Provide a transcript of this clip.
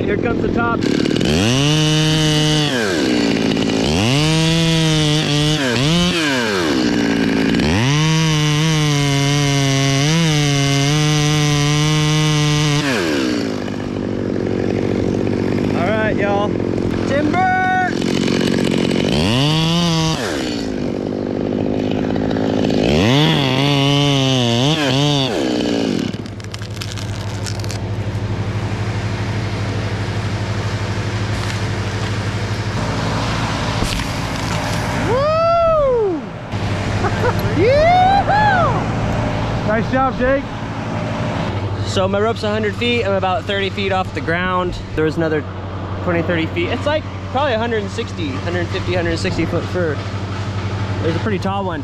right, here comes the top. All right, y'all. Timber! Nice job, Jake. So my rope's 100 feet. I'm about 30 feet off the ground. There was another 20, 30 feet. It's like probably 160, 150, 160 foot fir. There's a pretty tall one.